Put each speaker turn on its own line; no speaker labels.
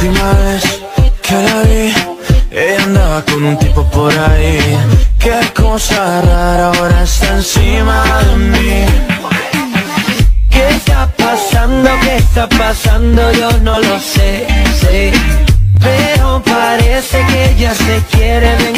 última vez que la vi Ella andaba con un tipo por ahí Qué cosa rara ahora está encima de mí
¿Qué está pasando? ¿Qué está pasando? Yo no lo sé, sé Pero parece que ella se quiere ver